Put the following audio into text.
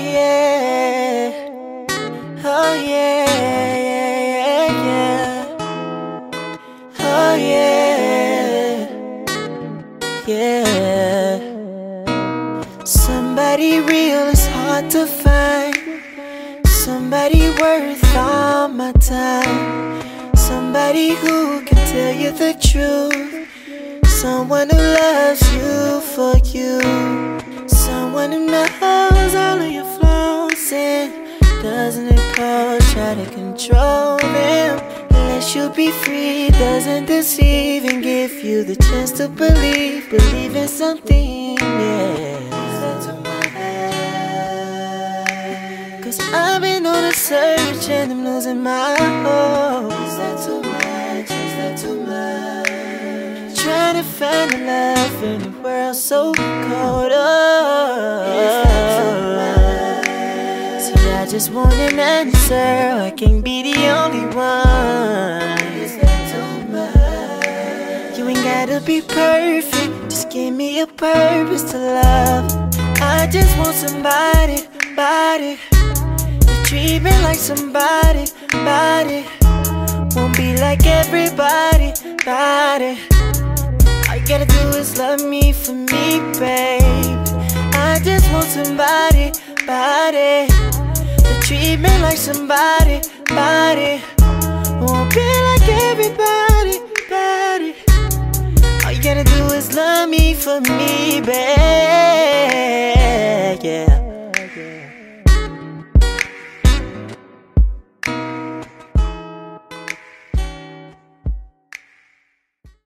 yeah. Oh yeah, yeah, yeah. Oh yeah. Yeah. Somebody real is hard to find. Somebody worth all my time. Somebody who can tell you the truth. Someone who loves you for you. Someone who knows try to control them. Lets you be free, doesn't deceive and give you the chance to believe. Believe in something, yeah. Cause I've been on a search and I'm losing my hope. Is that too much? Too much? Trying to find the love in a world so cold. I just want an answer. I can't be the only one. You ain't gotta be perfect. Just give me a purpose to love. I just want somebody, body. Treat me like somebody, body. Won't be like everybody, body. All you gotta do is love me for me, babe. I just want somebody, body. Treat me like somebody, body. Oh, Won't be like everybody, body. All you gotta do is love me for me, babe.